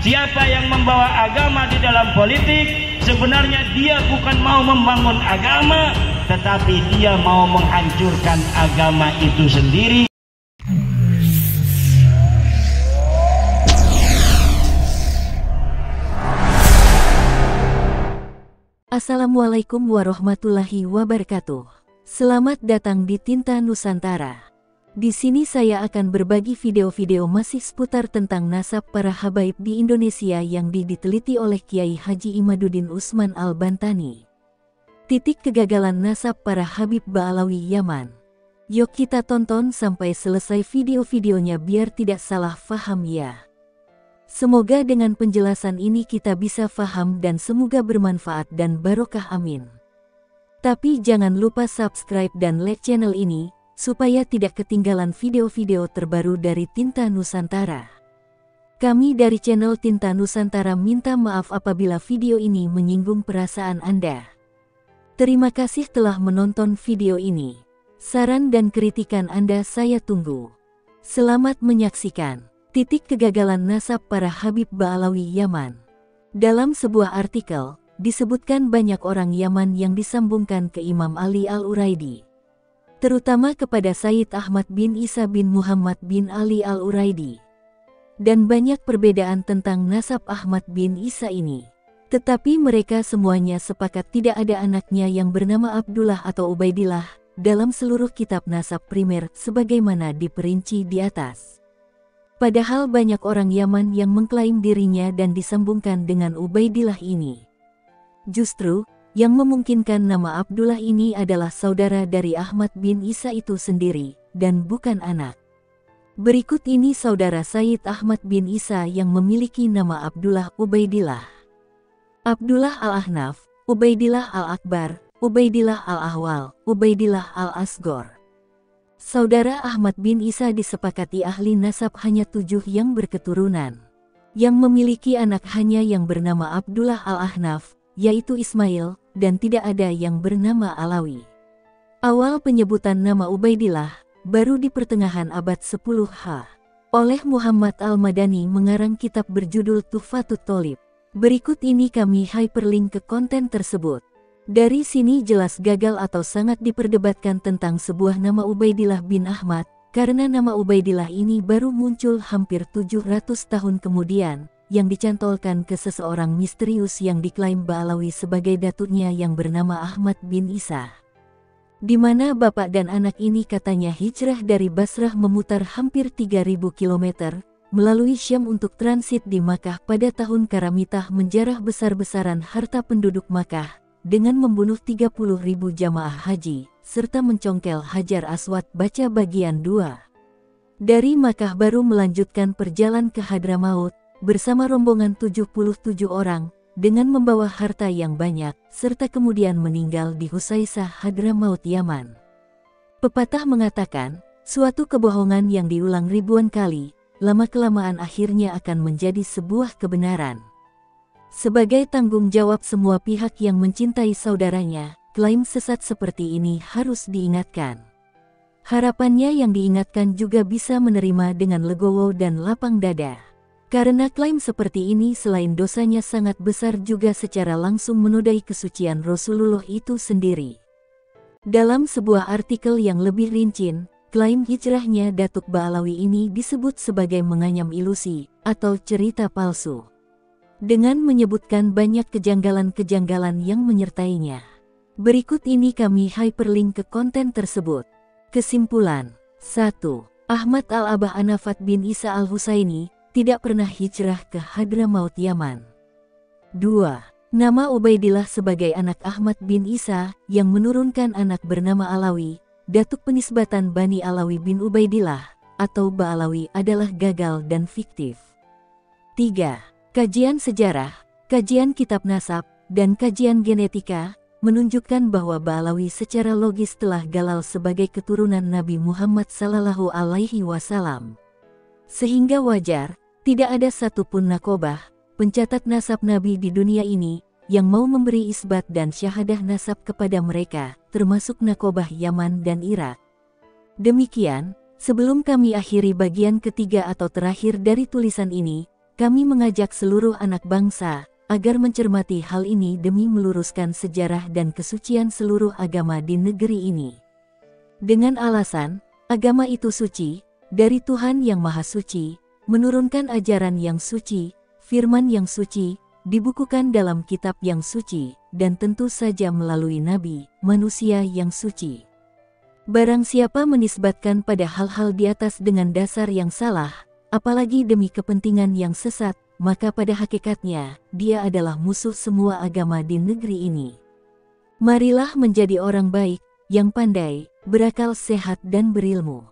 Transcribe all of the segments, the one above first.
siapa yang membawa agama di dalam politik sebenarnya dia bukan mau membangun agama tetapi dia mau menghancurkan agama itu sendiri Assalamualaikum warahmatullahi wabarakatuh. Selamat datang di Tinta Nusantara. Di sini saya akan berbagi video-video masih seputar tentang nasab para habaib di Indonesia yang diteliti oleh Kiai Haji Imaduddin Usman Al-Bantani. Titik kegagalan nasab para Habib Ba'alawi Yaman. Yuk kita tonton sampai selesai video-videonya biar tidak salah faham ya. Semoga dengan penjelasan ini kita bisa faham dan semoga bermanfaat dan barokah amin. Tapi jangan lupa subscribe dan like channel ini, supaya tidak ketinggalan video-video terbaru dari Tinta Nusantara. Kami dari channel Tinta Nusantara minta maaf apabila video ini menyinggung perasaan Anda. Terima kasih telah menonton video ini. Saran dan kritikan Anda saya tunggu. Selamat menyaksikan. Titik kegagalan nasab para Habib Ba'alawi Yaman. Dalam sebuah artikel, disebutkan banyak orang Yaman yang disambungkan ke Imam Ali Al-Uraidi terutama kepada Sayyid Ahmad bin Isa bin Muhammad bin Ali Al-Uraidi. Dan banyak perbedaan tentang nasab Ahmad bin Isa ini. Tetapi mereka semuanya sepakat tidak ada anaknya yang bernama Abdullah atau Ubaidillah dalam seluruh kitab nasab primer sebagaimana diperinci di atas. Padahal banyak orang Yaman yang mengklaim dirinya dan disambungkan dengan Ubaidillah ini. Justru, yang memungkinkan nama Abdullah ini adalah saudara dari Ahmad bin Isa itu sendiri, dan bukan anak. Berikut ini saudara Sayyid Ahmad bin Isa yang memiliki nama Abdullah Ubaidillah. Abdullah al-Ahnaf, Ubaidillah al-Akbar, Ubaidillah al-Ahwal, Ubaidillah al-Asgor. Saudara Ahmad bin Isa disepakati ahli nasab hanya tujuh yang berketurunan. Yang memiliki anak hanya yang bernama Abdullah al-Ahnaf, yaitu Ismail, dan tidak ada yang bernama Alawi. Awal penyebutan nama Ubaidillah baru di pertengahan abad 10H. Oleh Muhammad Al-Madani mengarang kitab berjudul Tuhfatut Tolib. Berikut ini kami hyperlink ke konten tersebut. Dari sini jelas gagal atau sangat diperdebatkan tentang sebuah nama Ubaidillah bin Ahmad, karena nama Ubaidillah ini baru muncul hampir 700 tahun kemudian, yang dicantolkan ke seseorang misterius yang diklaim Ba'alawi sebagai datuknya yang bernama Ahmad bin Isa. Di mana bapak dan anak ini katanya hijrah dari Basrah memutar hampir 3000 km, melalui Syam untuk transit di Makkah pada tahun Karamitah menjarah besar-besaran harta penduduk Makkah, dengan membunuh 30.000 jamaah haji, serta mencongkel Hajar Aswad baca bagian 2. Dari Makkah baru melanjutkan perjalanan ke Hadramaut, bersama rombongan 77 orang, dengan membawa harta yang banyak, serta kemudian meninggal di Husaisah Hadramaut Yaman. Pepatah mengatakan, suatu kebohongan yang diulang ribuan kali, lama-kelamaan akhirnya akan menjadi sebuah kebenaran. Sebagai tanggung jawab semua pihak yang mencintai saudaranya, klaim sesat seperti ini harus diingatkan. Harapannya yang diingatkan juga bisa menerima dengan legowo dan lapang dada. Karena klaim seperti ini selain dosanya sangat besar juga secara langsung menodai kesucian Rasulullah itu sendiri. Dalam sebuah artikel yang lebih rinci, klaim hijrahnya Datuk Ba'alawi ini disebut sebagai menganyam ilusi atau cerita palsu. Dengan menyebutkan banyak kejanggalan-kejanggalan yang menyertainya. Berikut ini kami hyperlink ke konten tersebut. Kesimpulan 1. Ahmad Al-Abah Anafat bin Isa Al-Husaini tidak pernah hijrah ke Hadramaut Yaman. 2. Nama Ubaidillah sebagai anak Ahmad bin Isa yang menurunkan anak bernama Alawi, datuk penisbatan Bani Alawi bin Ubaidillah atau Ba'alawi adalah gagal dan fiktif. 3. Kajian sejarah, kajian kitab nasab, dan kajian genetika menunjukkan bahwa Ba'alawi secara logis telah galal sebagai keturunan Nabi Muhammad Sallallahu Alaihi Wasallam. Sehingga wajar tidak ada satupun nakobah, pencatat nasab Nabi di dunia ini, yang mau memberi isbat dan syahadah nasab kepada mereka, termasuk nakobah Yaman dan Irak. Demikian, sebelum kami akhiri bagian ketiga atau terakhir dari tulisan ini, kami mengajak seluruh anak bangsa agar mencermati hal ini demi meluruskan sejarah dan kesucian seluruh agama di negeri ini. Dengan alasan, agama itu suci, dari Tuhan yang Maha Suci, menurunkan ajaran yang suci, firman yang suci, dibukukan dalam kitab yang suci, dan tentu saja melalui nabi, manusia yang suci. Barang siapa menisbatkan pada hal-hal di atas dengan dasar yang salah, apalagi demi kepentingan yang sesat, maka pada hakikatnya, dia adalah musuh semua agama di negeri ini. Marilah menjadi orang baik, yang pandai, berakal sehat dan berilmu.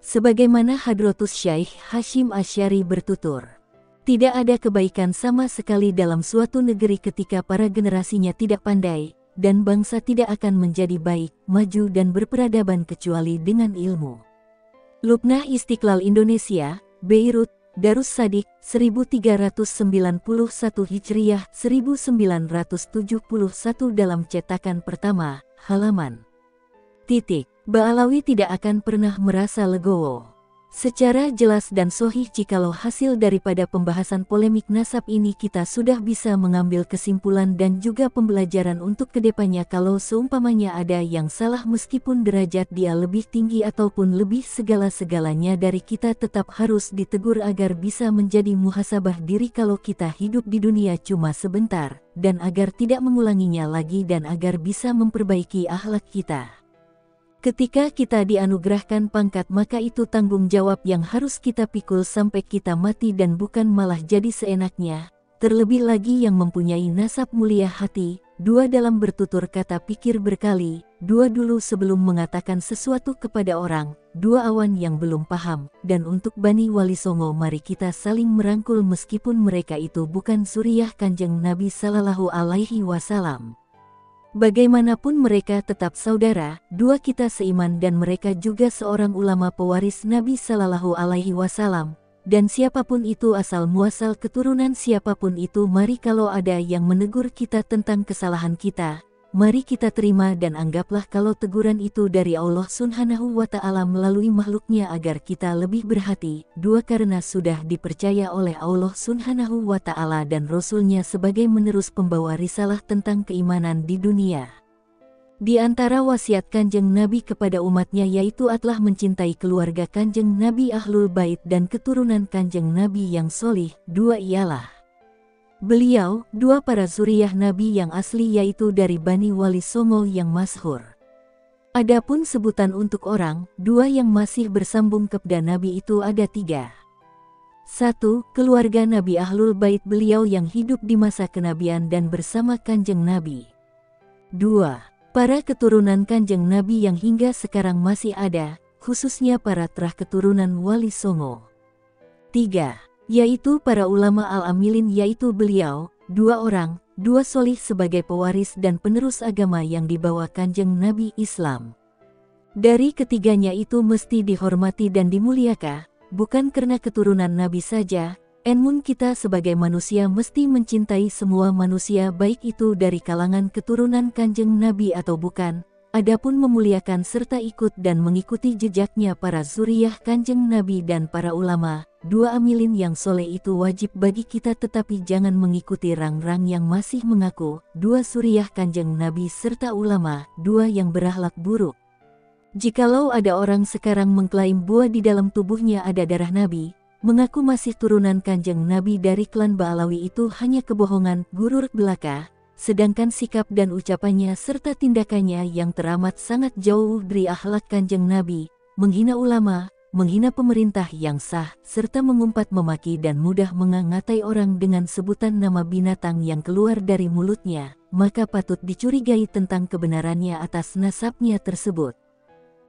Sebagaimana Hadrotus Syaikh Hashim Asyari bertutur, tidak ada kebaikan sama sekali dalam suatu negeri ketika para generasinya tidak pandai, dan bangsa tidak akan menjadi baik, maju dan berperadaban kecuali dengan ilmu. Lubnah Istiqlal Indonesia, Beirut, Darus Sadik, 1391 Hijriah, 1971 dalam cetakan pertama, halaman. Titik. Ba'alawi tidak akan pernah merasa legowo. Secara jelas dan sohih jikalau hasil daripada pembahasan polemik nasab ini kita sudah bisa mengambil kesimpulan dan juga pembelajaran untuk ke depannya kalau seumpamanya ada yang salah meskipun derajat dia lebih tinggi ataupun lebih segala-segalanya dari kita tetap harus ditegur agar bisa menjadi muhasabah diri kalau kita hidup di dunia cuma sebentar, dan agar tidak mengulanginya lagi dan agar bisa memperbaiki akhlak kita. Ketika kita dianugerahkan pangkat maka itu tanggung jawab yang harus kita pikul sampai kita mati dan bukan malah jadi seenaknya. Terlebih lagi yang mempunyai nasab mulia hati, dua dalam bertutur kata pikir berkali, dua dulu sebelum mengatakan sesuatu kepada orang, dua awan yang belum paham, dan untuk Bani Wali Songo mari kita saling merangkul meskipun mereka itu bukan suriah kanjeng Nabi Sallallahu Alaihi Wasallam. Bagaimanapun mereka tetap saudara, dua kita seiman dan mereka juga seorang ulama pewaris Nabi Sallallahu Alaihi Wasallam. Dan siapa pun itu asal muasal keturunan siapa pun itu mari kalau ada yang menegur kita tentang kesalahan kita, Mari kita terima dan anggaplah kalau teguran itu dari Allah Subhanahu wa Ta'ala melalui makhluknya agar kita lebih berhati. Dua karena sudah dipercaya oleh Allah Subhanahu wa Ta'ala dan Rasulnya sebagai menerus pembawa risalah tentang keimanan di dunia. Di antara wasiat kanjeng Nabi kepada umatnya yaitu adalah mencintai keluarga kanjeng Nabi Ahlul Bait dan keturunan kanjeng Nabi yang solih. Dua ialah Beliau, dua para suriah Nabi yang asli yaitu dari Bani Wali Songo yang masyhur. Adapun sebutan untuk orang, dua yang masih bersambung kepada Nabi itu ada tiga. Satu, keluarga Nabi Ahlul Bait beliau yang hidup di masa kenabian dan bersama kanjeng Nabi. Dua, para keturunan kanjeng Nabi yang hingga sekarang masih ada, khususnya para terah keturunan Wali Songo. Tiga, yaitu para ulama al-amilin yaitu beliau, dua orang, dua solih sebagai pewaris dan penerus agama yang dibawa kanjeng Nabi Islam. Dari ketiganya itu mesti dihormati dan dimuliakan, bukan karena keturunan Nabi saja, enmun kita sebagai manusia mesti mencintai semua manusia baik itu dari kalangan keturunan kanjeng Nabi atau bukan, Adapun memuliakan serta ikut dan mengikuti jejaknya para zuriyah kanjeng Nabi dan para ulama, dua amilin yang soleh itu wajib bagi kita tetapi jangan mengikuti rang-rang yang masih mengaku, dua suriah kanjeng Nabi serta ulama, dua yang berahlak buruk. Jikalau ada orang sekarang mengklaim buah di dalam tubuhnya ada darah Nabi, mengaku masih turunan kanjeng Nabi dari klan Ba'alawi itu hanya kebohongan, gurur belaka, sedangkan sikap dan ucapannya serta tindakannya yang teramat sangat jauh dari akhlak kanjeng Nabi, menghina ulama, menghina pemerintah yang sah, serta mengumpat memaki dan mudah mengangatai orang dengan sebutan nama binatang yang keluar dari mulutnya, maka patut dicurigai tentang kebenarannya atas nasabnya tersebut.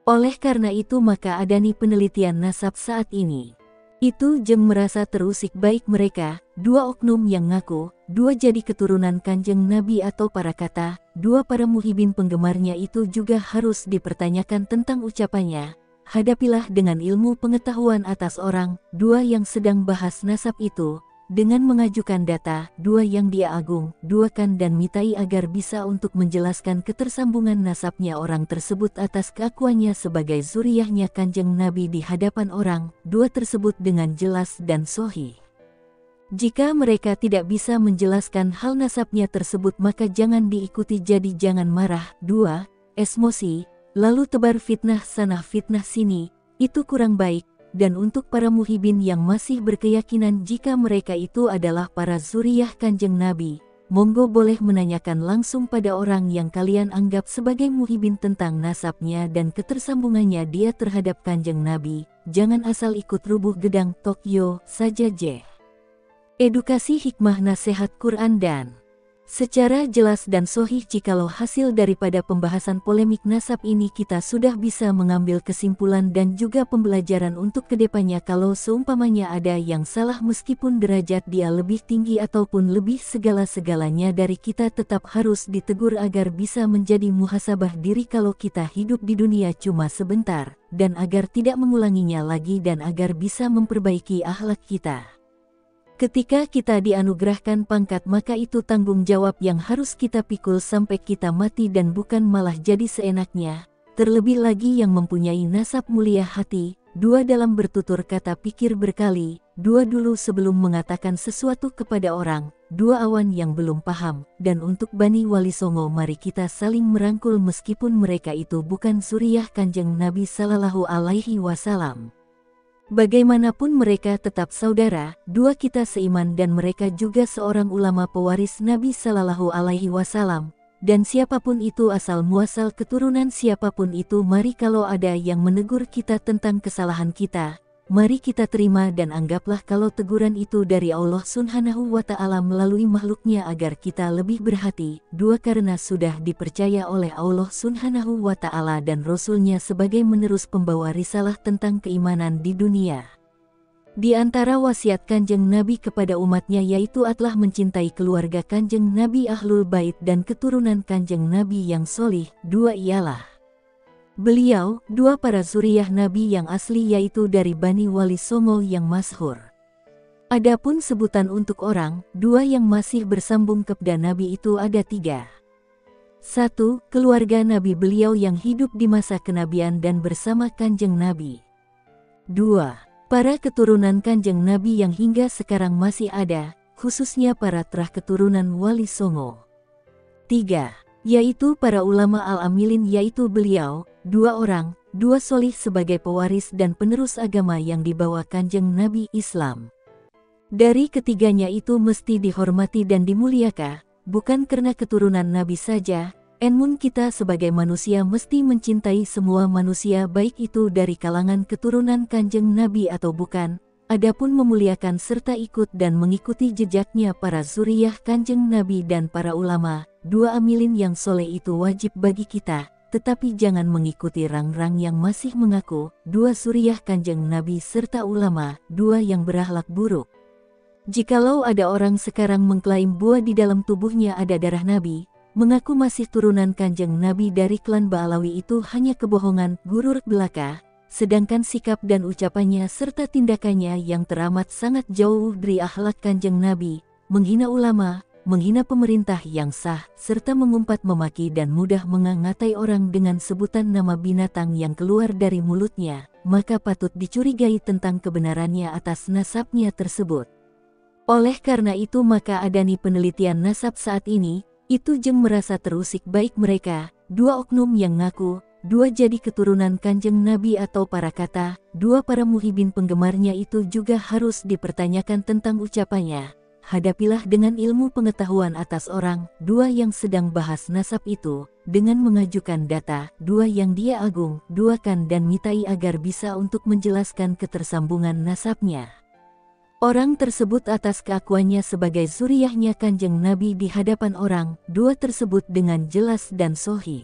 Oleh karena itu maka adani penelitian nasab saat ini. Itu jeng merasa terusik baik mereka, dua oknum yang ngaku, dua jadi keturunan kanjeng Nabi atau para kata, dua para muhibin penggemarnya itu juga harus dipertanyakan tentang ucapannya. Hadapilah dengan ilmu pengetahuan atas orang, dua yang sedang bahas nasab itu, dengan mengajukan data, dua yang dia agung, duakan dan mitai agar bisa untuk menjelaskan ketersambungan nasabnya orang tersebut atas keakuannya sebagai zuriyahnya kanjeng Nabi di hadapan orang, dua tersebut dengan jelas dan sohi. Jika mereka tidak bisa menjelaskan hal nasabnya tersebut maka jangan diikuti jadi jangan marah. 2. Esmosi, lalu tebar fitnah sana fitnah sini, itu kurang baik, dan untuk para muhibin yang masih berkeyakinan jika mereka itu adalah para zuriyah kanjeng Nabi, monggo boleh menanyakan langsung pada orang yang kalian anggap sebagai muhibin tentang nasabnya dan ketersambungannya dia terhadap kanjeng Nabi, jangan asal ikut rubuh gedang Tokyo saja jeh. Edukasi hikmah nasihat Quran dan Secara jelas dan sohih jikalau hasil daripada pembahasan polemik nasab ini kita sudah bisa mengambil kesimpulan dan juga pembelajaran untuk ke depannya kalau seumpamanya ada yang salah meskipun derajat dia lebih tinggi ataupun lebih segala-segalanya dari kita tetap harus ditegur agar bisa menjadi muhasabah diri kalau kita hidup di dunia cuma sebentar, dan agar tidak mengulanginya lagi dan agar bisa memperbaiki akhlak kita. Ketika kita dianugerahkan pangkat maka itu tanggung jawab yang harus kita pikul sampai kita mati dan bukan malah jadi seenaknya. Terlebih lagi yang mempunyai nasab mulia hati, dua dalam bertutur kata pikir berkali, dua dulu sebelum mengatakan sesuatu kepada orang, dua awan yang belum paham, dan untuk Bani Wali Songo mari kita saling merangkul meskipun mereka itu bukan suriah kanjeng Nabi Sallallahu Alaihi Wasallam. Bagaimanapun mereka tetap saudara, dua kita seiman dan mereka juga seorang ulama pewaris Nabi Sallallahu Alaihi Wasallam. Dan siapa pun itu asal muasal keturunan siapa pun itu mari kalau ada yang menegur kita tentang kesalahan kita, Mari kita terima dan anggaplah kalau teguran itu dari Allah Subhanahu wa Ta'ala melalui makhluknya agar kita lebih berhati. Dua karena sudah dipercaya oleh Allah Subhanahu wa Ta'ala dan Rasulnya sebagai menerus pembawa risalah tentang keimanan di dunia. Di antara wasiat kanjeng Nabi kepada umatnya yaitu adalah mencintai keluarga kanjeng Nabi Ahlul Bait dan keturunan kanjeng Nabi yang solih. Dua ialah Beliau, dua para suriah Nabi yang asli yaitu dari Bani Wali Songo yang masyhur. Adapun sebutan untuk orang, dua yang masih bersambung kepada Nabi itu ada tiga. Satu, keluarga Nabi beliau yang hidup di masa kenabian dan bersama kanjeng Nabi. Dua, para keturunan kanjeng Nabi yang hingga sekarang masih ada, khususnya para terah keturunan Wali Songo. Tiga, yaitu para ulama al-amilin yaitu beliau, dua orang, dua solih sebagai pewaris dan penerus agama yang dibawa kanjeng Nabi Islam. Dari ketiganya itu mesti dihormati dan dimuliakan, bukan karena keturunan Nabi saja, enmun kita sebagai manusia mesti mencintai semua manusia baik itu dari kalangan keturunan kanjeng Nabi atau bukan, adapun memuliakan serta ikut dan mengikuti jejaknya para zuriyah kanjeng Nabi dan para ulama, dua amilin yang soleh itu wajib bagi kita, tetapi jangan mengikuti rang-rang yang masih mengaku, dua suriah kanjeng Nabi serta ulama, dua yang berahlak buruk. Jikalau ada orang sekarang mengklaim buah di dalam tubuhnya ada darah Nabi, mengaku masih turunan kanjeng Nabi dari klan Ba'alawi itu hanya kebohongan, gurur belaka, sedangkan sikap dan ucapannya serta tindakannya yang teramat sangat jauh dari akhlak kanjeng Nabi, menghina ulama, menghina pemerintah yang sah, serta mengumpat memaki dan mudah mengangatai orang dengan sebutan nama binatang yang keluar dari mulutnya, maka patut dicurigai tentang kebenarannya atas nasabnya tersebut. Oleh karena itu maka adani penelitian nasab saat ini, itu jeng merasa terusik baik mereka, dua oknum yang ngaku, dua jadi keturunan kanjeng Nabi atau para kata, dua para muhibin penggemarnya itu juga harus dipertanyakan tentang ucapannya hadapilah dengan ilmu pengetahuan atas orang, dua yang sedang bahas nasab itu, dengan mengajukan data, dua yang dia agung, duakan dan mitai agar bisa untuk menjelaskan ketersambungan nasabnya. Orang tersebut atas keakuannya sebagai suriahnya kanjeng Nabi di hadapan orang, dua tersebut dengan jelas dan sohi.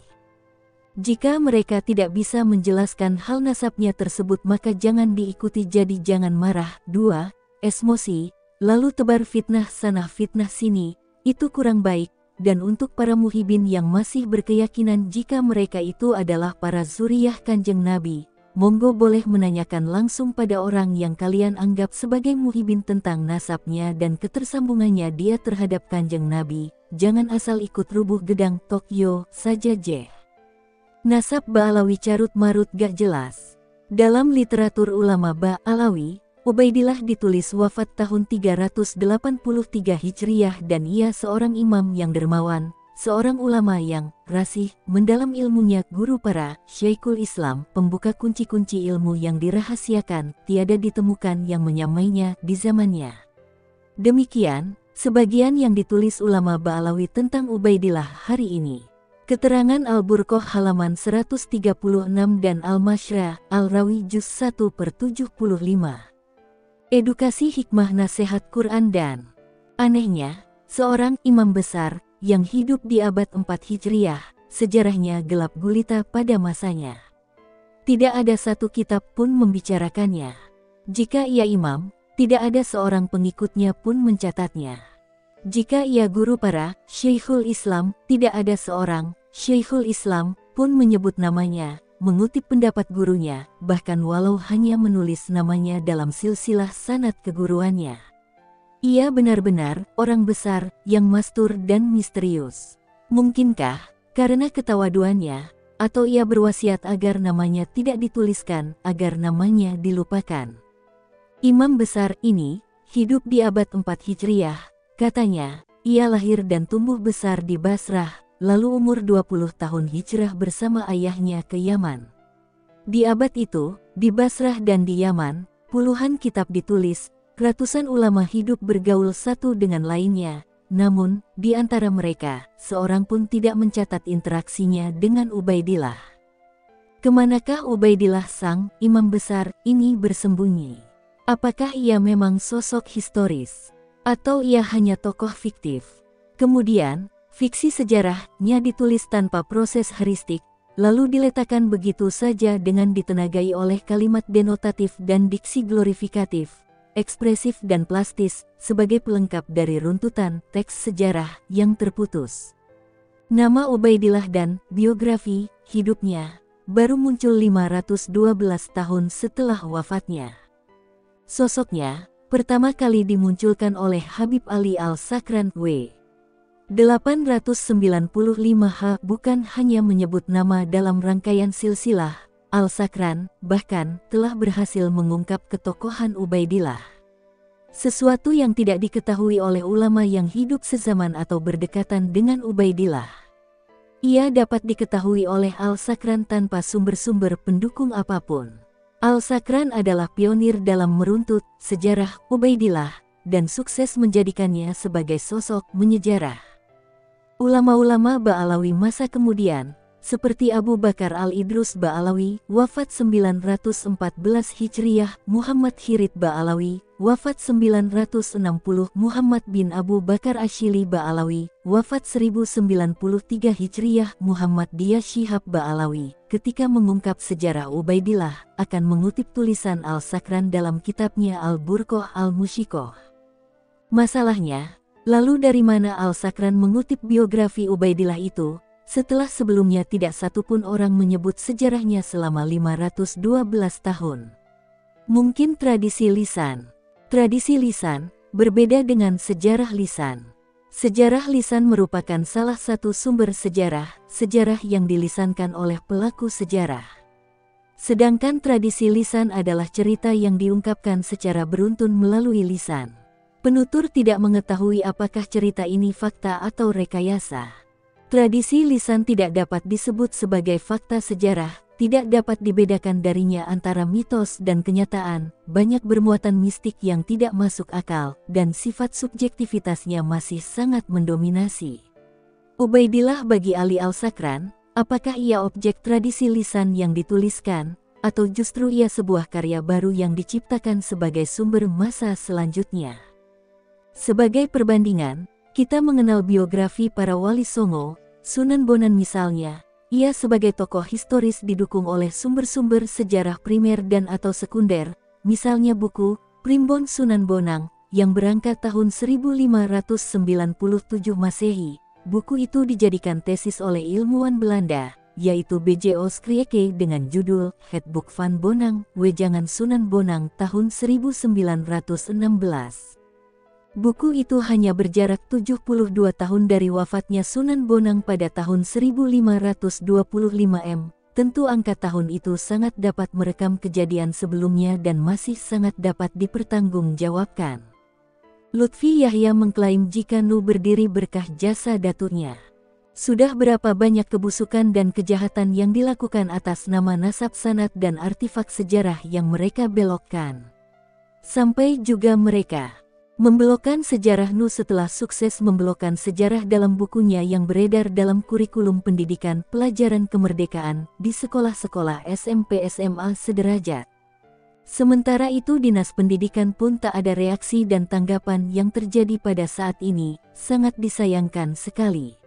Jika mereka tidak bisa menjelaskan hal nasabnya tersebut maka jangan diikuti jadi jangan marah. Dua, Esmosi, lalu tebar fitnah sana fitnah sini, itu kurang baik, dan untuk para muhibin yang masih berkeyakinan jika mereka itu adalah para zuriyah kanjeng Nabi, monggo boleh menanyakan langsung pada orang yang kalian anggap sebagai muhibin tentang nasabnya dan ketersambungannya dia terhadap kanjeng Nabi, jangan asal ikut rubuh gedang Tokyo saja jeh. Nasab Ba'alawi carut marut gak jelas. Dalam literatur ulama Ba'alawi, Ubaidillah ditulis wafat tahun 383 Hijriah dan ia seorang imam yang dermawan, seorang ulama yang rasih, mendalam ilmunya guru para Syekhul Islam, pembuka kunci-kunci ilmu yang dirahasiakan, tiada ditemukan yang menyamainya di zamannya. Demikian, sebagian yang ditulis ulama Ba'alawi tentang Ubaidillah hari ini. Keterangan Al-Burqoh halaman 136 dan Al-Mashra, Al-Rawi Juz 1 per 75. Edukasi hikmah nasihat Quran dan Anehnya, seorang imam besar yang hidup di abad 4 Hijriah, sejarahnya gelap gulita pada masanya. Tidak ada satu kitab pun membicarakannya. Jika ia imam, tidak ada seorang pengikutnya pun mencatatnya. Jika ia guru para Syekhul Islam, tidak ada seorang Syekhul Islam pun menyebut namanya, mengutip pendapat gurunya, bahkan walau hanya menulis namanya dalam silsilah sanat keguruannya. Ia benar-benar orang besar yang mastur dan misterius. Mungkinkah karena ketawaduannya, atau ia berwasiat agar namanya tidak dituliskan, agar namanya dilupakan. Imam besar ini hidup di abad 4 Hijriah, katanya, ia lahir dan tumbuh besar di Basrah, lalu umur 20 tahun hijrah bersama ayahnya ke Yaman. Di abad itu, di Basrah dan di Yaman, puluhan kitab ditulis, ratusan ulama hidup bergaul satu dengan lainnya, namun, di antara mereka, seorang pun tidak mencatat interaksinya dengan Ubaidillah. Ke manakah Ubaidillah sang imam besar ini bersembunyi? Apakah ia memang sosok historis? Atau ia hanya tokoh fiktif? Kemudian, Fiksi sejarahnya ditulis tanpa proses heuristik, lalu diletakkan begitu saja dengan ditenagai oleh kalimat denotatif dan diksi glorifikatif, ekspresif dan plastis, sebagai pelengkap dari runtutan teks sejarah yang terputus. Nama Ubaidillah dan biografi hidupnya baru muncul 512 tahun setelah wafatnya. Sosoknya pertama kali dimunculkan oleh Habib Ali Al-Sakran W. 895H bukan hanya menyebut nama dalam rangkaian silsilah, Al-Sakran, bahkan telah berhasil mengungkap ketokohan Ubaidillah. Sesuatu yang tidak diketahui oleh ulama yang hidup sezaman atau berdekatan dengan Ubaidillah. Ia dapat diketahui oleh Al-Sakran tanpa sumber-sumber pendukung apa pun. Al-Sakran adalah pionir dalam meruntut sejarah Ubaidillah dan sukses menjadikannya sebagai sosok menyejarah. Ulama-ulama Ba'alawi masa kemudian, seperti Abu Bakar al-Idrus Ba'alawi, wafat 914 Hijriyah, Muhammad Hirid Ba'alawi, wafat 960 Muhammad bin Abu Bakar Ashili Ba'alawi, wafat 1093 Hijriyah, Muhammad Dia Shihab Ba'alawi, ketika mengungkap sejarah Ubaidillah, akan mengutip tulisan Al-Sakran dalam kitabnya Al-Burqoh Al-Mushikoh. Masalahnya, Lalu dari mana Al-Sakran mengutip biografi Ubaidillah itu, setelah sebelumnya tidak satupun orang menyebut sejarahnya selama 512 tahun? Mungkin tradisi lisan. Tradisi lisan berbeda dengan sejarah lisan. Sejarah lisan merupakan salah satu sumber sejarah, sejarah yang dilisankan oleh pelaku sejarah. Sedangkan tradisi lisan adalah cerita yang diungkapkan secara beruntun melalui lisan. Penutur tidak mengetahui apakah cerita ini fakta atau rekayasa. Tradisi lisan tidak dapat disebut sebagai fakta sejarah, tidak dapat dibedakan darinya antara mitos dan kenyataan, banyak bermuatan mistik yang tidak masuk akal, dan sifat subjektivitasnya masih sangat mendominasi. Ubaidillah bagi Ali Al-Sakran, apakah ia objek tradisi lisan yang dituliskan, atau justru ia sebuah karya baru yang diciptakan sebagai sumber masa selanjutnya? Sebagai perbandingan, kita mengenal biografi para wali songo, Sunan Bonan misalnya, ia sebagai tokoh historis didukung oleh sumber-sumber sejarah primer dan atau sekunder, misalnya buku Primbon Sunan Bonang, yang berangkat tahun 1597 Masehi. Buku itu dijadikan tesis oleh ilmuwan Belanda, yaitu B.J. Oskrieke dengan judul Headbook van Bonang, Wejangan Sunan Bonang tahun 1916. Buku itu hanya berjarak 72 tahun dari wafatnya Sunan Bonang pada tahun 1525 M, tentu angka tahun itu sangat dapat merekam kejadian sebelumnya dan masih sangat dapat dipertanggungjawabkan. Lutfi Yahya mengklaim jika Nu berdiri berkah jasa daturnya. Sudah berapa banyak kebusukan dan kejahatan yang dilakukan atas nama nasab sanat dan artifak sejarah yang mereka belokkan. Sampai juga mereka Membelokkan sejarah Nu setelah sukses membelokkan sejarah dalam bukunya yang beredar dalam kurikulum pendidikan pelajaran kemerdekaan di sekolah-sekolah SMP SMA sederajat. Sementara itu Dinas Pendidikan pun tak ada reaksi dan tanggapan yang terjadi pada saat ini, sangat disayangkan sekali.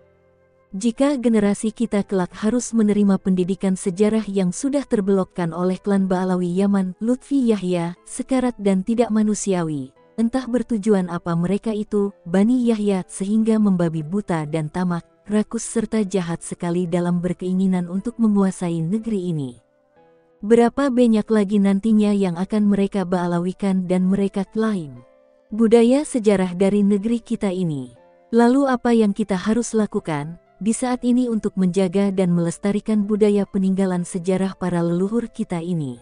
Jika generasi kita kelak harus menerima pendidikan sejarah yang sudah terbelokkan oleh klan Ba'alawi Yaman, Lutfi Yahya, sekarat dan tidak manusiawi, Entah bertujuan apa mereka itu, Bani Yahya sehingga membabi buta dan tamak, rakus serta jahat sekali dalam berkeinginan untuk menguasai negeri ini. Berapa banyak lagi nantinya yang akan mereka balawikan dan mereka klaim. Budaya sejarah dari negeri kita ini. Lalu apa yang kita harus lakukan, di saat ini untuk menjaga dan melestarikan budaya peninggalan sejarah para leluhur kita ini?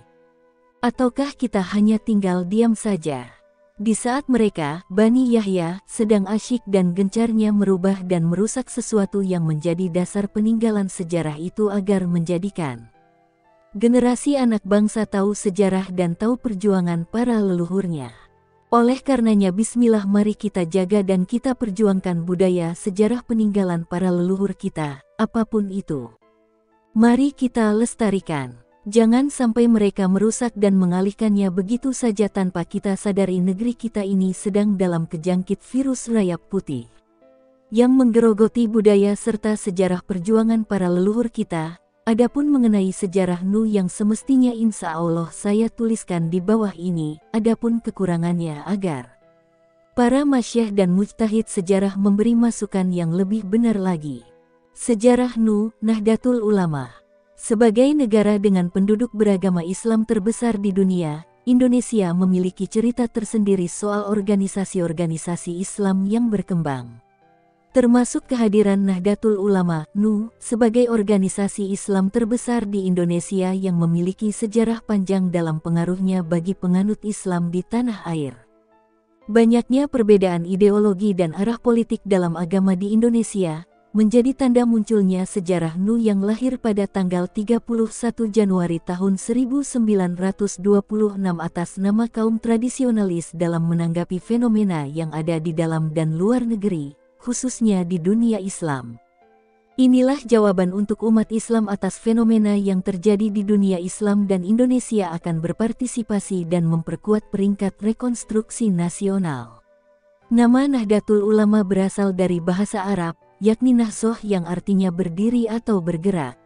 Ataukah kita hanya tinggal diam saja? Di saat mereka, Bani Yahya, sedang asyik dan gencarnya merubah dan merusak sesuatu yang menjadi dasar peninggalan sejarah itu agar menjadikan generasi anak bangsa tahu sejarah dan tahu perjuangan para leluhurnya. Oleh karenanya bismillah mari kita jaga dan kita perjuangkan budaya sejarah peninggalan para leluhur kita, apa pun itu. Mari kita lestarikan. Jangan sampai mereka merusak dan mengalihkannya begitu saja tanpa kita sadari negeri kita ini sedang dalam kejangkit virus rayap putih. Yang menggerogoti budaya serta sejarah perjuangan para leluhur kita, adapun mengenai sejarah Nu yang semestinya insya Allah saya tuliskan di bawah ini, adapun kekurangannya agar para masyah dan mujtahid sejarah memberi masukan yang lebih benar lagi. Sejarah Nu, Nahdlatul Ulama sebagai negara dengan penduduk beragama Islam terbesar di dunia, Indonesia memiliki cerita tersendiri soal organisasi-organisasi Islam yang berkembang. Termasuk kehadiran Nahdlatul Ulama, NU, sebagai organisasi Islam terbesar di Indonesia yang memiliki sejarah panjang dalam pengaruhnya bagi penganut Islam di tanah air. Banyaknya perbedaan ideologi dan arah politik dalam agama di Indonesia, menjadi tanda munculnya sejarah Nu yang lahir pada tanggal 31 Januari tahun 1926 atas nama kaum tradisionalis dalam menanggapi fenomena yang ada di dalam dan luar negeri, khususnya di dunia Islam. Inilah jawaban untuk umat Islam atas fenomena yang terjadi di dunia Islam dan Indonesia akan berpartisipasi dan memperkuat peringkat rekonstruksi nasional. Nama Nahdlatul Ulama berasal dari bahasa Arab, yakni Nahsoh yang artinya berdiri atau bergerak.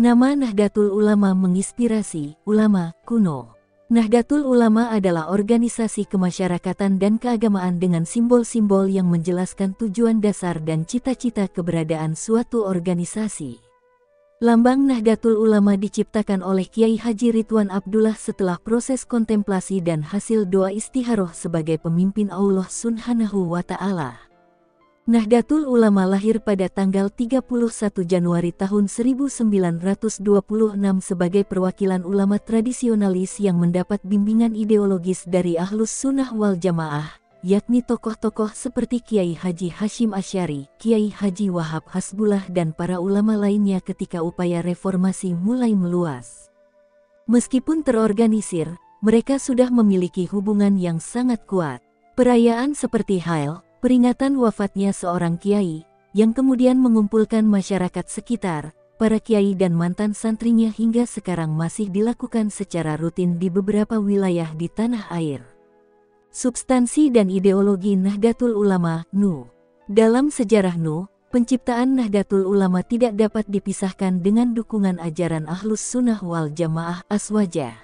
Nama Nahdlatul Ulama menginspirasi ulama kuno. Nahdlatul Ulama adalah organisasi kemasyarakatan dan keagamaan dengan simbol-simbol yang menjelaskan tujuan dasar dan cita-cita keberadaan suatu organisasi. Lambang Nahdlatul Ulama diciptakan oleh Kiai Haji Ridwan Abdullah setelah proses kontemplasi dan hasil doa istiharoh sebagai pemimpin Allah Subhanahu wa Ta'ala. Nahdlatul Ulama lahir pada tanggal 31 Januari tahun 1926 sebagai perwakilan ulama tradisionalis yang mendapat bimbingan ideologis dari Ahlus Sunnah wal Jamaah, yakni tokoh-tokoh seperti Kiai Haji Hashim Asyari, Kiai Haji Wahab Hasbullah dan para ulama lainnya ketika upaya reformasi mulai meluas. Meskipun terorganisir, mereka sudah memiliki hubungan yang sangat kuat. Perayaan seperti Hail, peringatan wafatnya seorang kiai, yang kemudian mengumpulkan masyarakat sekitar, para kiai dan mantan santrinya hingga sekarang masih dilakukan secara rutin di beberapa wilayah di tanah air. Substansi dan ideologi Nahdlatul Ulama, NU Dalam sejarah NU, penciptaan Nahdlatul Ulama tidak dapat dipisahkan dengan dukungan ajaran Ahlus Sunnah wal Jamaah Aswajah.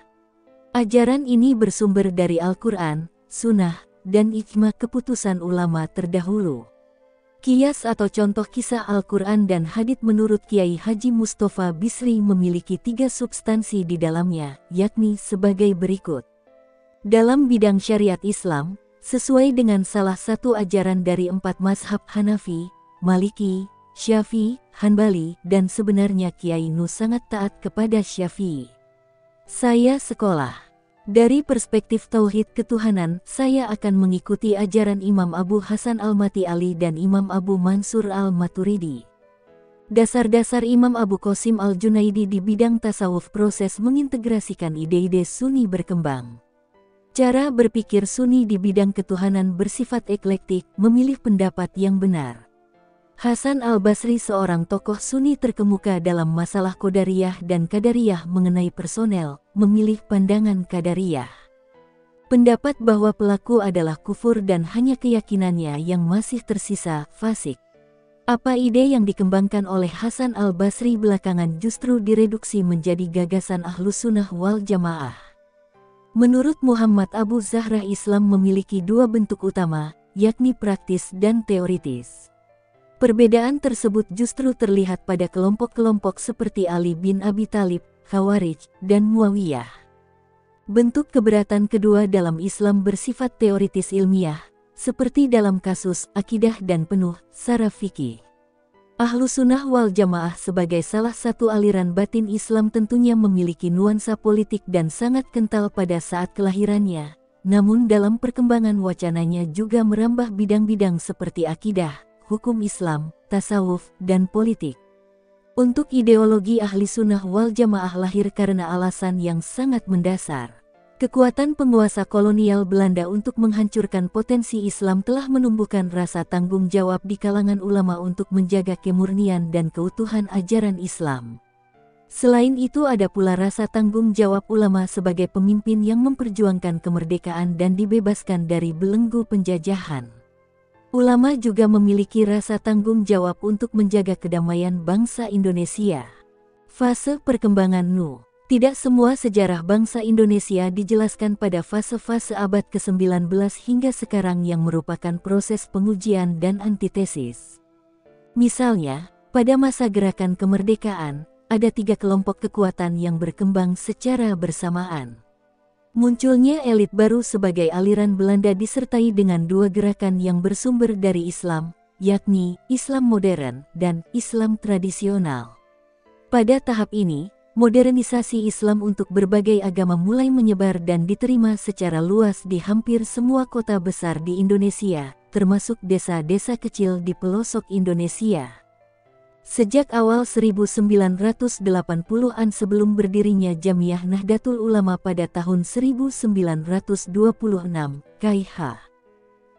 Ajaran ini bersumber dari Al-Quran, Sunnah, dan ijma keputusan ulama terdahulu. Kias atau contoh kisah Al-Quran dan hadith menurut Kiai Haji Mustafa Bisri memiliki tiga substansi di dalamnya, yakni sebagai berikut. Dalam bidang syariat Islam, sesuai dengan salah satu ajaran dari empat mazhab Hanafi, Maliki, Syafi'i, Hanbali, dan sebenarnya Kiai Nu sangat taat kepada Syafi'i. Saya sekolah. Dari perspektif tauhid ketuhanan, saya akan mengikuti ajaran Imam Abu Hasan Al-Mati Ali dan Imam Abu Mansur Al-Maturidi. Dasar-dasar Imam Abu Qasim Al-Junaidi di bidang tasawuf proses mengintegrasikan ide-ide Sunni berkembang. Cara berpikir Sunni di bidang ketuhanan bersifat eklektik, memilih pendapat yang benar. Hasan al-Basri seorang tokoh sunni terkemuka dalam masalah Qadariyah dan Qadariyah mengenai personel, memilih pandangan Qadariyah. Pendapat bahwa pelaku adalah kufur dan hanya keyakinannya yang masih tersisa, fasik. Apa ide yang dikembangkan oleh Hasan al-Basri belakangan justru direduksi menjadi gagasan ahlus sunnah wal jamaah. Menurut Muhammad Abu Zahra Islam memiliki dua bentuk utama, yakni praktis dan teoritis. Perbedaan tersebut justru terlihat pada kelompok-kelompok seperti Ali bin Abi Talib, Khawarij, dan Muawiyah. Bentuk keberatan kedua dalam Islam bersifat teoritis ilmiah, seperti dalam kasus akidah dan penuh sara fikih. Ahlu sunnah wal jamaah sebagai salah satu aliran batin Islam tentunya memiliki nuansa politik dan sangat kental pada saat kelahirannya, namun dalam perkembangan wacananya juga merambah bidang-bidang seperti akidah, hukum Islam, tasawuf, dan politik. Untuk ideologi ahli sunnah wal jamaah lahir karena alasan yang sangat mendasar. Kekuatan penguasa kolonial Belanda untuk menghancurkan potensi Islam telah menumbuhkan rasa tanggung jawab di kalangan ulama untuk menjaga kemurnian dan keutuhan ajaran Islam. Selain itu ada pula rasa tanggung jawab ulama sebagai pemimpin yang memperjuangkan kemerdekaan dan dibebaskan dari belenggu penjajahan. Ulama juga memiliki rasa tanggung jawab untuk menjaga kedamaian bangsa Indonesia. Fase perkembangan NU Tidak semua sejarah bangsa Indonesia dijelaskan pada fase-fase abad ke-19 hingga sekarang yang merupakan proses pengujian dan antitesis. Misalnya, pada masa gerakan kemerdekaan, ada tiga kelompok kekuatan yang berkembang secara bersamaan. Munculnya elit baru sebagai aliran Belanda disertai dengan dua gerakan yang bersumber dari Islam, yakni Islam modern dan Islam tradisional. Pada tahap ini, modernisasi Islam untuk berbagai agama mulai menyebar dan diterima secara luas di hampir semua kota besar di Indonesia, termasuk desa-desa kecil di pelosok Indonesia. Sejak awal 1980-an sebelum berdirinya Jamiah Nahdlatul Ulama pada tahun 1926, KH.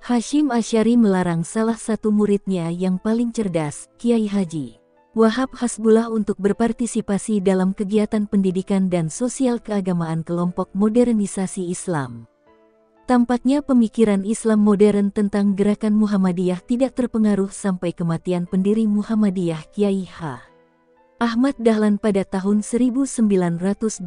Hashim Asyari melarang salah satu muridnya yang paling cerdas, Kiai Haji. Wahab Hasbullah untuk berpartisipasi dalam kegiatan pendidikan dan sosial keagamaan kelompok modernisasi Islam. Tampaknya pemikiran Islam modern tentang gerakan Muhammadiyah tidak terpengaruh sampai kematian pendiri Muhammadiyah Kiai H. Ahmad Dahlan pada tahun 1923.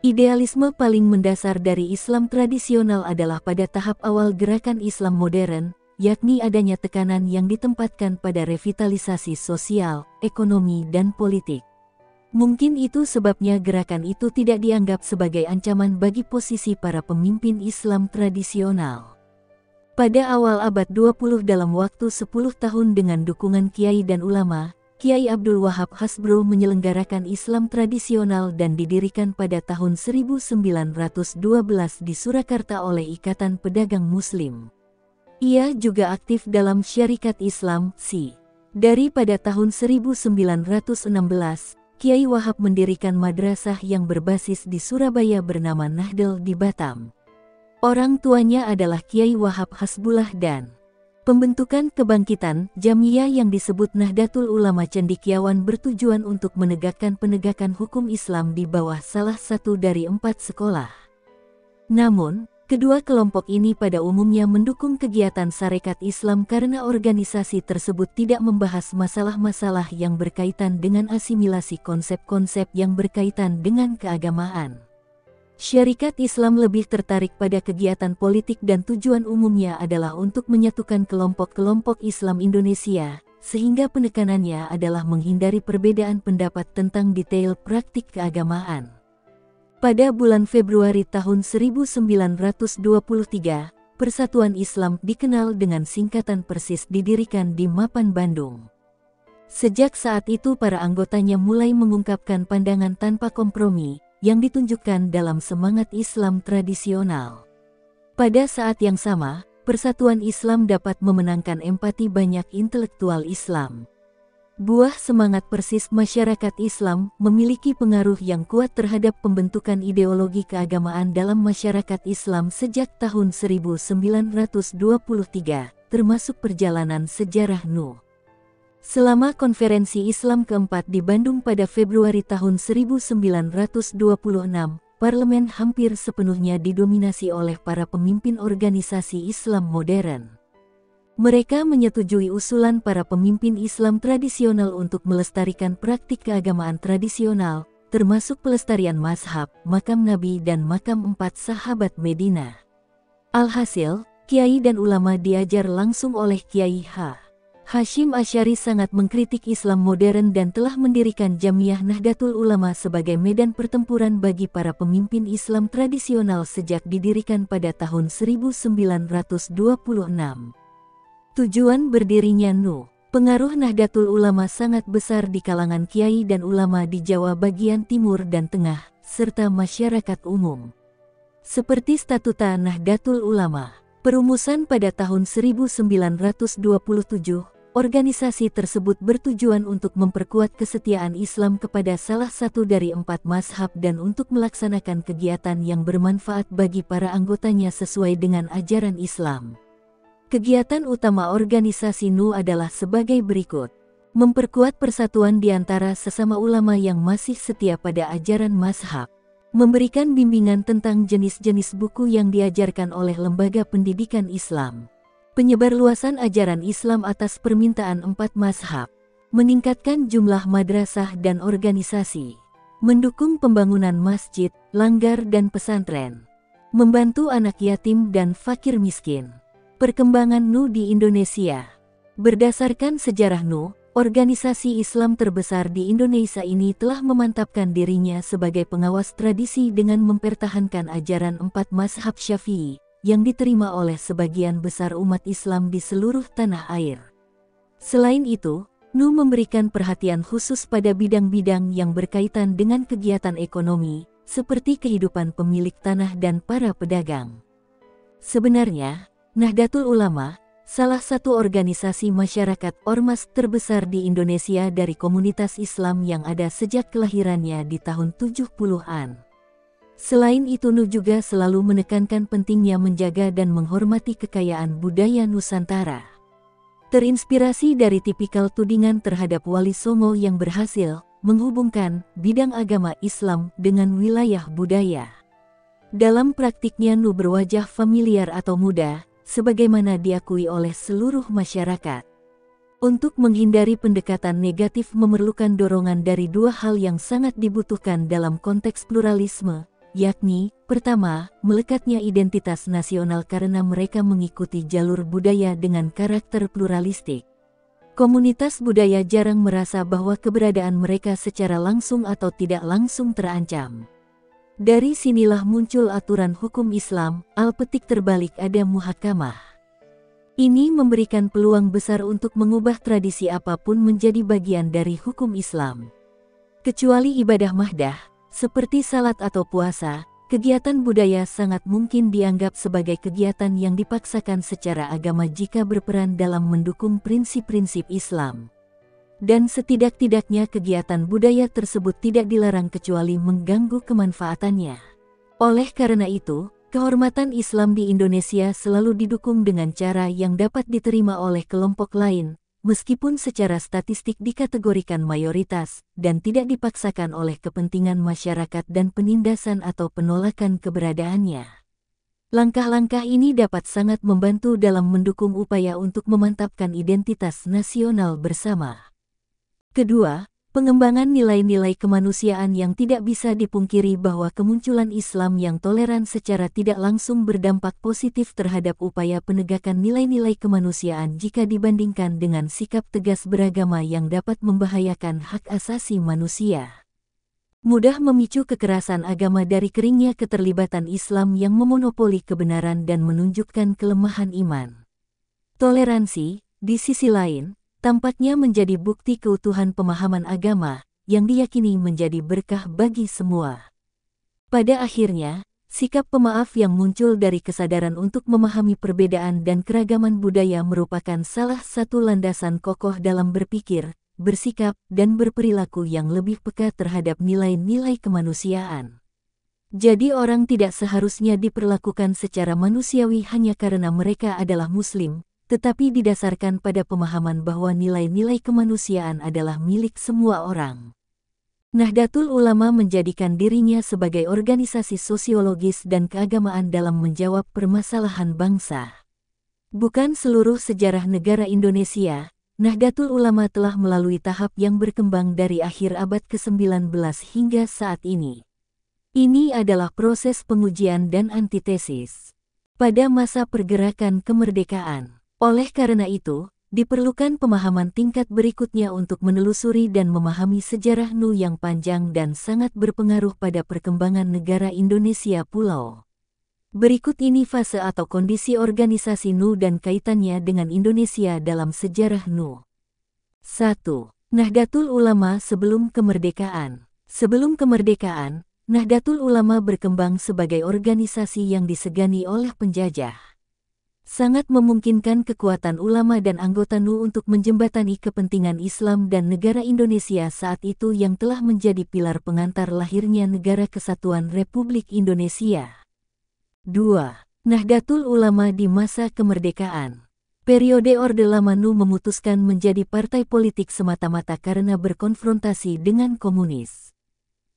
Idealisme paling mendasar dari Islam tradisional adalah pada tahap awal gerakan Islam modern, yakni adanya tekanan yang ditempatkan pada revitalisasi sosial, ekonomi, dan politik. Mungkin itu sebabnya gerakan itu tidak dianggap sebagai ancaman bagi posisi para pemimpin Islam tradisional. Pada awal abad 20 dalam waktu 10 tahun dengan dukungan kiai dan ulama, Kiai Abdul Wahab Hasbro menyelenggarakan Islam tradisional dan didirikan pada tahun 1912 di Surakarta oleh Ikatan Pedagang Muslim. Ia juga aktif dalam Syarikat Islam, SI. Dari pada tahun 1916, Kiai Wahab mendirikan madrasah yang berbasis di Surabaya bernama Nahdel di Batam. Orang tuanya adalah Kiai Wahab Hasbullah dan Pembentukan kebangkitan Jamiyah yang disebut Nahdlatul Ulama Cendikiawan bertujuan untuk menegakkan penegakan hukum Islam di bawah salah satu dari empat sekolah. Namun, Kedua kelompok ini pada umumnya mendukung kegiatan Sarekat Islam karena organisasi tersebut tidak membahas masalah-masalah yang berkaitan dengan asimilasi konsep-konsep yang berkaitan dengan keagamaan. Syarikat Islam lebih tertarik pada kegiatan politik dan tujuan umumnya adalah untuk menyatukan kelompok-kelompok Islam Indonesia, sehingga penekanannya adalah menghindari perbedaan pendapat tentang detail praktik keagamaan. Pada bulan Februari tahun 1923, Persatuan Islam dikenal dengan singkatan persis didirikan di Mapan Bandung. Sejak saat itu para anggotanya mulai mengungkapkan pandangan tanpa kompromi, yang ditunjukkan dalam semangat Islam tradisional. Pada saat yang sama, persatuan Islam dapat memenangkan empati banyak intelektual Islam. Buah semangat persis masyarakat Islam memiliki pengaruh yang kuat terhadap pembentukan ideologi keagamaan dalam masyarakat Islam sejak tahun 1923, termasuk perjalanan sejarah Nuh. Selama konferensi Islam keempat di Bandung pada Februari tahun 1926, parlemen hampir sepenuhnya didominasi oleh para pemimpin organisasi Islam modern. Mereka menyetujui usulan para pemimpin Islam tradisional untuk melestarikan praktik keagamaan tradisional, termasuk pelestarian mazhab, makam Nabi dan makam empat sahabat Medina. Alhasil, kiai dan ulama diajar langsung oleh Kiai H. Hashim Asyari sangat mengkritik Islam modern dan telah mendirikan Jamiah Nahdlatul Ulama sebagai medan pertempuran bagi para pemimpin Islam tradisional sejak didirikan pada tahun 1926. Tujuan berdirinya NU, pengaruh Nahdlatul Ulama sangat besar di kalangan kiai dan ulama di Jawa bagian timur dan tengah, serta masyarakat umum. Seperti statuta Nahdlatul Ulama, perumusan pada tahun 1927, organisasi tersebut bertujuan untuk memperkuat kesetiaan Islam kepada salah satu dari empat mazhab dan untuk melaksanakan kegiatan yang bermanfaat bagi para anggotanya sesuai dengan ajaran Islam. Kegiatan utama organisasi NU adalah sebagai berikut. Memperkuat persatuan di antara sesama ulama yang masih setia pada ajaran mazhab. Memberikan bimbingan tentang jenis-jenis buku yang diajarkan oleh lembaga pendidikan Islam. Penyebarluasan ajaran Islam atas permintaan empat mazhab. Meningkatkan jumlah madrasah dan organisasi. Mendukung pembangunan masjid, langgar dan pesantren. Membantu anak yatim dan fakir miskin. Perkembangan NU di Indonesia Berdasarkan sejarah NU, organisasi Islam terbesar di Indonesia ini telah memantapkan dirinya sebagai pengawas tradisi dengan mempertahankan ajaran empat mazhab syafi'i, yang diterima oleh sebagian besar umat Islam di seluruh tanah air. Selain itu, NU memberikan perhatian khusus pada bidang-bidang yang berkaitan dengan kegiatan ekonomi, seperti kehidupan pemilik tanah dan para pedagang. Sebenarnya, Nahdlatul Ulama, salah satu organisasi masyarakat ormas terbesar di Indonesia dari komunitas Islam yang ada sejak kelahirannya di tahun 70-an. Selain itu Nu juga selalu menekankan pentingnya menjaga dan menghormati kekayaan budaya Nusantara. Terinspirasi dari tipikal tudingan terhadap Wali Songo yang berhasil menghubungkan bidang agama Islam dengan wilayah budaya. Dalam praktiknya Nu berwajah familiar atau muda, sebagaimana diakui oleh seluruh masyarakat. Untuk menghindari pendekatan negatif memerlukan dorongan dari dua hal yang sangat dibutuhkan dalam konteks pluralisme, yakni, pertama, melekatnya identitas nasional karena mereka mengikuti jalur budaya dengan karakter pluralistik. Komunitas budaya jarang merasa bahwa keberadaan mereka secara langsung atau tidak langsung terancam. Dari sinilah muncul aturan hukum Islam, al-petik terbalik ada muhakamah. Ini memberikan peluang besar untuk mengubah tradisi apa pun menjadi bagian dari hukum Islam. Kecuali ibadah mahdah, seperti salat atau puasa, kegiatan budaya sangat mungkin dianggap sebagai kegiatan yang dipaksakan secara agama jika berperan dalam mendukung prinsip-prinsip Islam dan setidak-tidaknya kegiatan budaya tersebut tidak dilarang kecuali mengganggu kemanfaatannya. Oleh karena itu, kehormatan Islam di Indonesia selalu didukung dengan cara yang dapat diterima oleh kelompok lain, meskipun secara statistik dikategorikan mayoritas dan tidak dipaksakan oleh kepentingan masyarakat dan penindasan atau penolakan keberadaannya. Langkah-langkah ini dapat sangat membantu dalam mendukung upaya untuk memantapkan identitas nasional bersama. Kedua, pengembangan nilai-nilai kemanusiaan yang tidak bisa dipungkiri bahwa kemunculan Islam yang toleran secara tidak langsung berdampak positif terhadap upaya penegakan nilai-nilai kemanusiaan jika dibandingkan dengan sikap tegas beragama yang dapat membahayakan hak asasi manusia. Mudah memicu kekerasan agama dari keringnya keterlibatan Islam yang memonopoli kebenaran dan menunjukkan kelemahan iman. Toleransi, di sisi lain, tampaknya menjadi bukti keutuhan pemahaman agama yang diyakini menjadi berkah bagi semua. Pada akhirnya, sikap pemaaf yang muncul dari kesadaran untuk memahami perbedaan dan keragaman budaya merupakan salah satu landasan kokoh dalam berpikir, bersikap, dan berperilaku yang lebih peka terhadap nilai-nilai kemanusiaan. Jadi orang tidak seharusnya diperlakukan secara manusiawi hanya karena mereka adalah muslim, tetapi didasarkan pada pemahaman bahwa nilai-nilai kemanusiaan adalah milik semua orang. Nahdlatul Ulama menjadikan dirinya sebagai organisasi sosiologis dan keagamaan dalam menjawab permasalahan bangsa. Bukan seluruh sejarah negara Indonesia, Nahdlatul Ulama telah melalui tahap yang berkembang dari akhir abad ke-19 hingga saat ini. Ini adalah proses pengujian dan antitesis. Pada masa pergerakan kemerdekaan, oleh karena itu, diperlukan pemahaman tingkat berikutnya untuk menelusuri dan memahami sejarah Nu yang panjang dan sangat berpengaruh pada perkembangan negara Indonesia Pulau. Berikut ini fase atau kondisi organisasi Nu dan kaitannya dengan Indonesia dalam sejarah Nu. 1. Nahdlatul Ulama sebelum kemerdekaan. Sebelum kemerdekaan, Nahdlatul Ulama berkembang sebagai organisasi yang disegani oleh penjajah sangat memungkinkan kekuatan ulama dan anggota NU untuk menjembatani kepentingan Islam dan negara Indonesia saat itu yang telah menjadi pilar pengantar lahirnya Negara Kesatuan Republik Indonesia. 2. Nahdlatul Ulama di masa kemerdekaan Periode Orde Lama NU memutuskan menjadi partai politik semata-mata karena berkonfrontasi dengan komunis.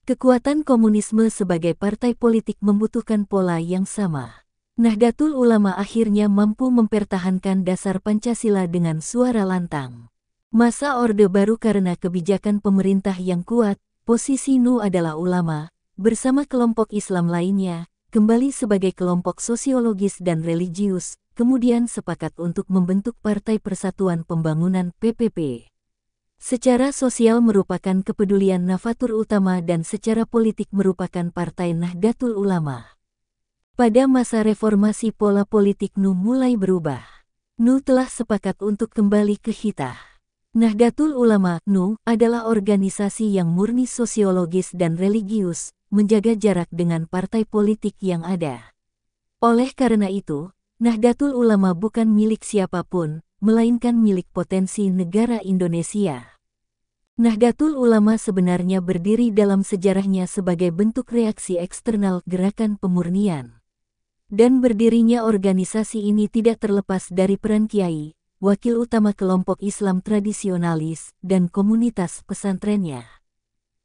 Kekuatan komunisme sebagai partai politik membutuhkan pola yang sama. Nahdlatul Ulama akhirnya mampu mempertahankan dasar Pancasila dengan suara lantang. Masa Orde Baru karena kebijakan pemerintah yang kuat, posisi Nu adalah ulama, bersama kelompok Islam lainnya, kembali sebagai kelompok sosiologis dan religius, kemudian sepakat untuk membentuk Partai Persatuan Pembangunan PPP. Secara sosial merupakan kepedulian Nafatur Utama dan secara politik merupakan Partai Nahdlatul Ulama. Pada masa reformasi pola politik Nu mulai berubah. Nu telah sepakat untuk kembali ke Hitah. Nahdlatul Ulama Nu adalah organisasi yang murni sosiologis dan religius, menjaga jarak dengan partai politik yang ada. Oleh karena itu, Nahdlatul Ulama bukan milik siapa pun, melainkan milik potensi negara Indonesia. Nahdlatul Ulama sebenarnya berdiri dalam sejarahnya sebagai bentuk reaksi eksternal gerakan pemurnian dan berdirinya organisasi ini tidak terlepas dari peran kiai, wakil utama kelompok Islam tradisionalis, dan komunitas pesantrennya.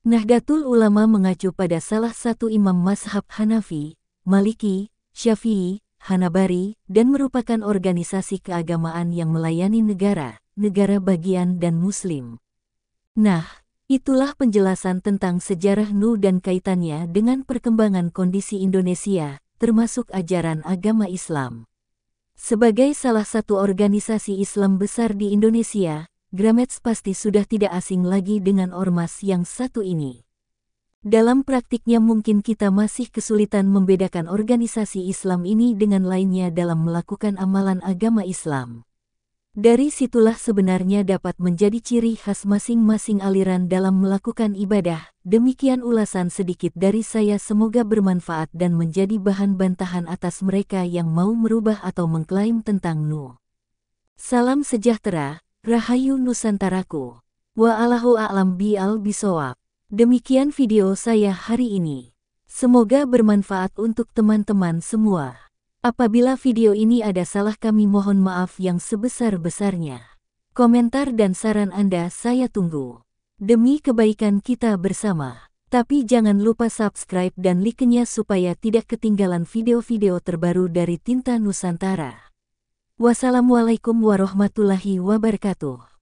Nahdlatul Ulama mengacu pada salah satu imam mazhab Hanafi, Maliki, Syafi'i, Hanabari, dan merupakan organisasi keagamaan yang melayani negara, negara bagian dan muslim. Nah, itulah penjelasan tentang sejarah Nu dan kaitannya dengan perkembangan kondisi Indonesia, termasuk ajaran agama Islam. Sebagai salah satu organisasi Islam besar di Indonesia, Gramets pasti sudah tidak asing lagi dengan ormas yang satu ini. Dalam praktiknya mungkin kita masih kesulitan membedakan organisasi Islam ini dengan lainnya dalam melakukan amalan agama Islam. Dari situlah sebenarnya dapat menjadi ciri khas masing-masing aliran dalam melakukan ibadah. Demikian ulasan sedikit dari saya semoga bermanfaat dan menjadi bahan bantahan atas mereka yang mau merubah atau mengklaim tentang Nu. Salam sejahtera, Rahayu Nusantaraku. Wa alahu a'lam bi'al bisawab. Demikian video saya hari ini. Semoga bermanfaat untuk teman-teman semua. Apabila video ini ada salah kami mohon maaf yang sebesar-besarnya. Komentar dan saran Anda saya tunggu. Demi kebaikan kita bersama. Tapi jangan lupa subscribe dan like-nya supaya tidak ketinggalan video-video terbaru dari Tinta Nusantara. Wassalamualaikum warahmatullahi wabarakatuh.